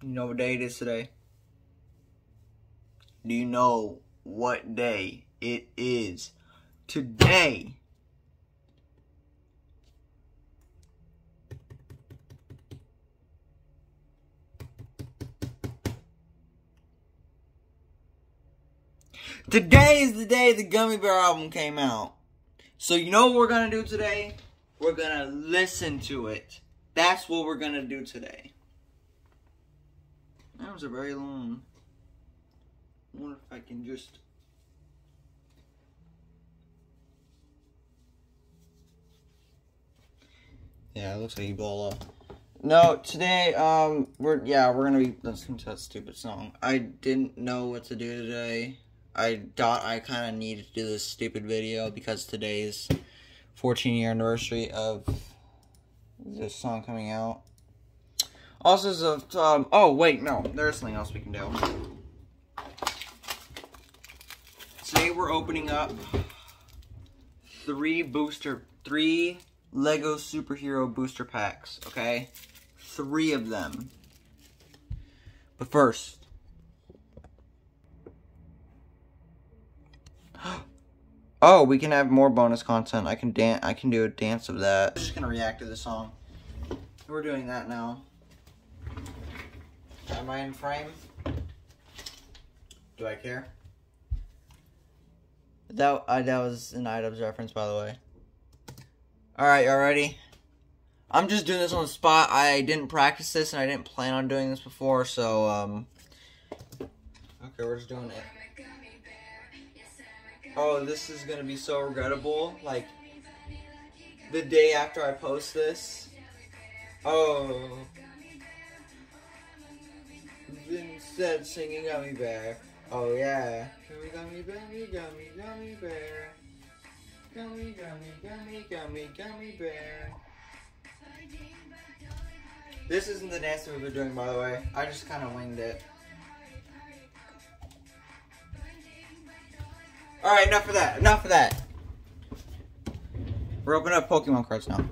You know what day it is today? Do you know what day it is today? Today is the day the Gummy Bear album came out. So you know what we're gonna do today? We're gonna listen to it. That's what we're gonna do today. That was a very long. I wonder if I can just. Yeah, it looks like up. No, today, um, we're, yeah, we're gonna be listening to that stupid song. I didn't know what to do today. I thought I kind of needed to do this stupid video because today's 14 year anniversary of this song coming out. Also, um, oh, wait, no, there's something else we can do. Today we're opening up three booster, three Lego superhero booster packs, okay? Three of them. But first, oh, we can have more bonus content. I can dance. I can do a dance of that. I'm just gonna react to the song. We're doing that now. Am I in frame? Do I care? That uh, that was an items reference, by the way. All right, y'all ready? I'm just doing this on the spot. I didn't practice this, and I didn't plan on doing this before, so um. Okay, we're just doing it. Oh, this is gonna be so regrettable. Like the day after I post this. Oh. Instead singing Gummy Bear. Oh yeah. Gummy, gummy, gummy, gummy, gummy bear. Gummy, gummy, gummy, gummy, gummy bear. This isn't the dance we were doing, by the way. I just kind of winged it. Alright, enough of that. Enough of that. We're opening up Pokemon cards now.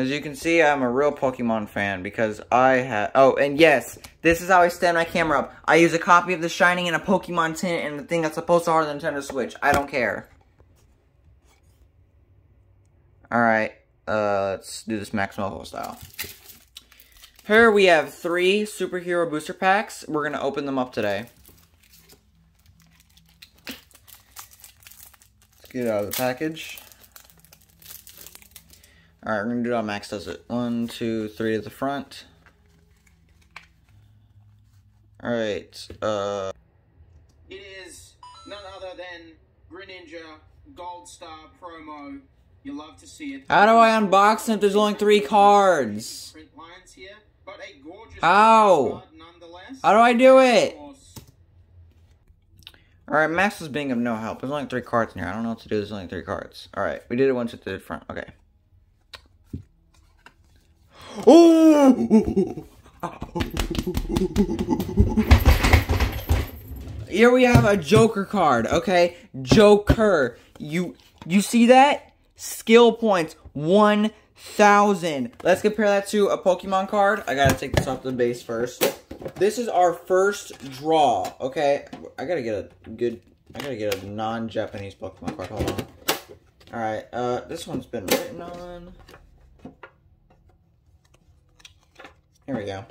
As you can see, I'm a real Pokemon fan because I have... Oh, and yes, this is how I stand my camera up. I use a copy of The Shining in a Pokemon tint and the thing that's supposed to hold the Nintendo Switch. I don't care. Alright, uh, let's do this Max Melville style. Here we have three superhero booster packs. We're going to open them up today. Let's get out of the package. Alright, we're going to do how Max does it. One, two, three to the front. Alright, uh... It is none other than Greninja Gold Star promo. You love to see it. How do I unbox if there's only three cards? Print lines here, but a gorgeous How? card. How do I do it? Alright, Max is being of no help. There's only three cards in here. I don't know what to do. There's only three cards. Alright, we did it once at the front. Okay. Oh! Here we have a Joker card, okay? Joker. You you see that? Skill points 1000. Let's compare that to a Pokemon card. I got to take this off the base first. This is our first draw, okay? I got to get a good I got to get a non-Japanese Pokemon card. Hold on. All right. Uh this one's been written on. Here we go.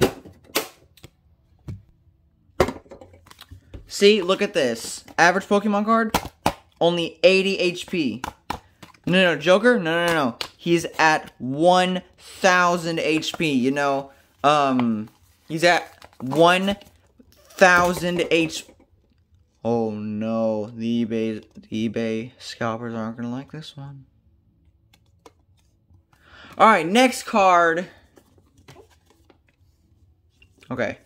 See, look at this. Average Pokemon card, only 80 HP. No, no, Joker? No, no, no. He's at 1,000 HP, you know. Um, he's at 1,000 HP. Oh, no. The eBay, the eBay scalpers aren't going to like this one. Alright, next card. Okay.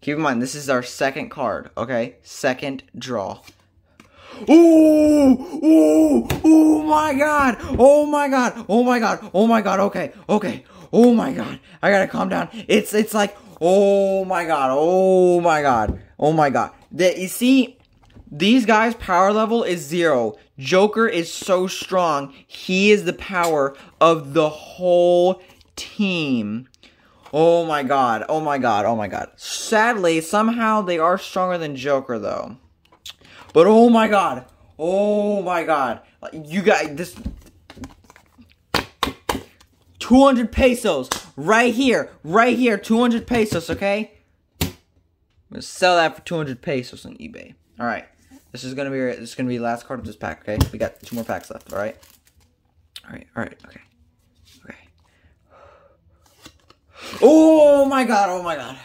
Keep in mind, this is our second card, okay? Second draw. Ooh! Ooh! Oh my god! Oh my god! Oh my god! Oh my god! Okay, okay. Oh my god! I gotta calm down. It's it's like, oh my god! Oh my god! Oh my god! The, you see, these guys' power level is zero. Joker is so strong. He is the power of the whole team. Oh my god. Oh my god. Oh my god. Sadly, somehow they are stronger than Joker though. But oh my god. Oh my god. You guys this 200 pesos right here. Right here. 200 pesos, okay? I'm gonna sell that for 200 pesos on eBay. All right. This is gonna be this is gonna be the last card of this pack. Okay, we got two more packs left. All right. All right. All right. Okay. Oh my god! Oh my god!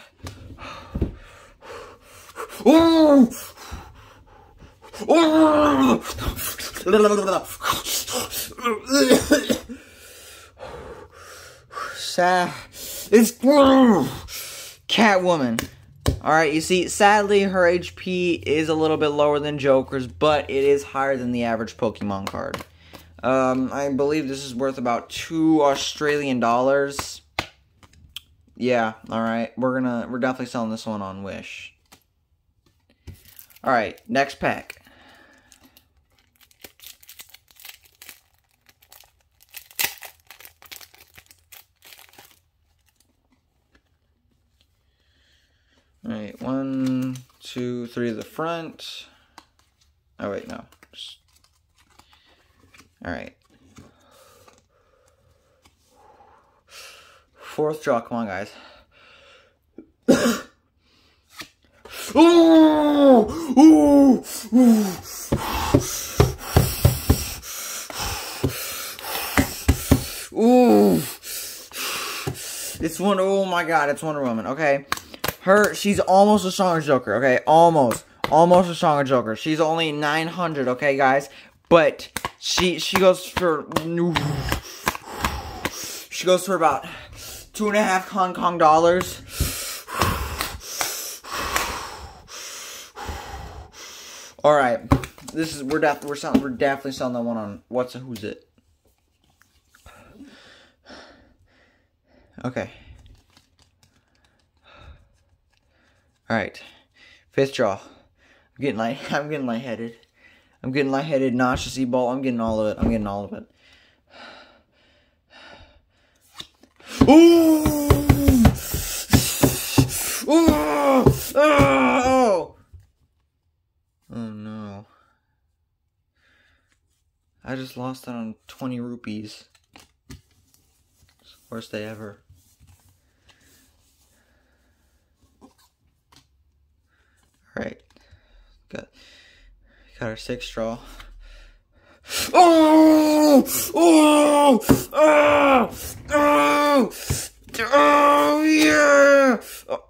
Oh! Oh! Sad. It's Catwoman. Alright, you see, sadly, her HP is a little bit lower than Joker's, but it is higher than the average Pokemon card. Um, I believe this is worth about two Australian dollars. Yeah, alright. We're gonna, we're definitely selling this one on Wish. Alright, next pack. All right, one, two, three the front. Oh, wait, no. Just... All right. Fourth draw, come on, guys. ooh, ooh, ooh. Ooh. It's one, oh my god, it's Wonder Woman, okay? her she's almost a stronger Joker, okay? Almost. Almost a stronger Joker. She's only 900, okay, guys? But she she goes for she goes for about two and a half Hong Kong dollars. All right, this is we're def we're selling we're definitely selling that one on what's a, who's it. Okay. All right, fifth draw. I'm getting light. I'm getting lightheaded. I'm getting lightheaded. Nauseous ball. I'm getting all of it. I'm getting all of it. Ooh! Ooh! Ah. Oh! Oh no. I just lost that on 20 rupees. Worst day ever. Alright. Got got our six straw. Oh! Oh! Oh! Oh! Oh yeah! Oh.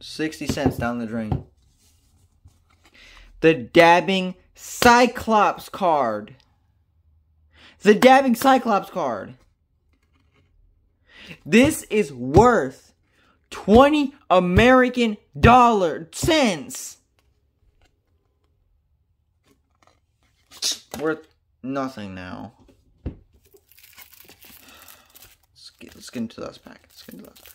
Sixty cents down the drain. The dabbing Cyclops card. The dabbing Cyclops card. This is worth 20 American dollar cents. Worth nothing now. Let's get, let's get into this pack. Let's get into this pack.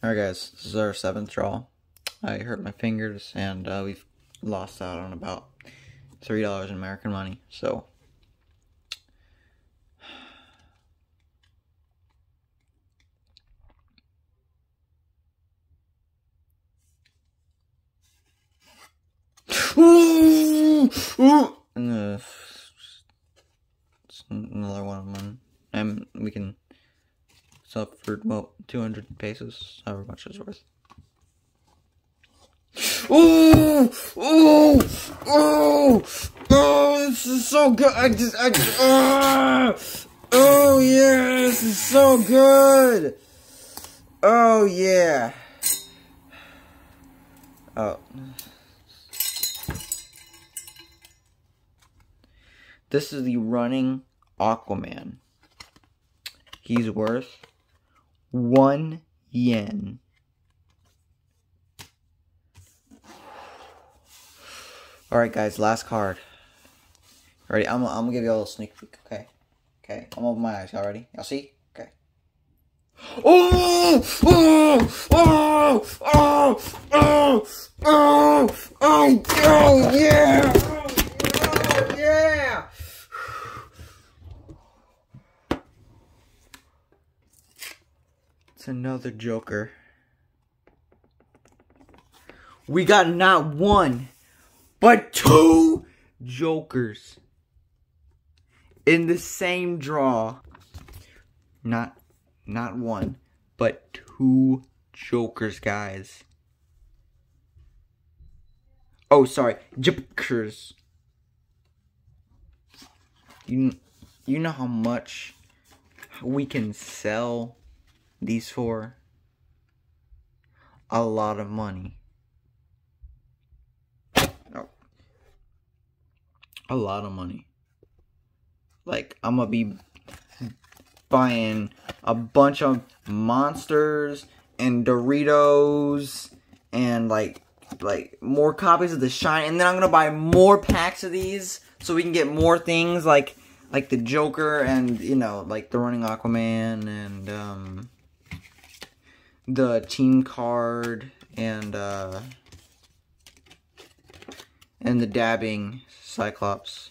Alright guys, this is our seventh draw. I hurt my fingers and uh, we've lost out on about $3 in American money, so... Ooh, ooh. And uh, another one of them. And we can sell for, well, 200 pesos, however much it's worth. Oh, oh, oh, oh, this is so good. I just, I, uh, oh, yeah, this is so good. Oh, yeah. Oh. This is the running Aquaman. He's worth one yen. All right, guys, last card. Ready? I'm, I'm gonna give you a little sneak peek. Okay, okay. I'm open my eyes. Y'all ready? Y'all see? Okay. Oh! Oh! Oh! Oh! Oh! Oh! Oh! Oh! oh yeah! Oh, yeah! It's another Joker. We got not one, but two Jokers in the same draw. Not not one, but two Jokers, guys. Oh, sorry, Jokers. You you know how much we can sell these for? A lot of money. A lot of money. Like, I'm gonna be buying a bunch of monsters and Doritos and like like more copies of the shine and then I'm gonna buy more packs of these so we can get more things like like the Joker and you know like the running Aquaman and um the team card and uh and the dabbing Cyclops.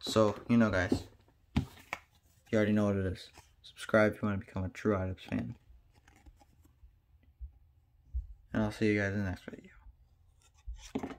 So, you know guys. You already know what it is. Subscribe if you want to become a true items fan. And I'll see you guys in the next video.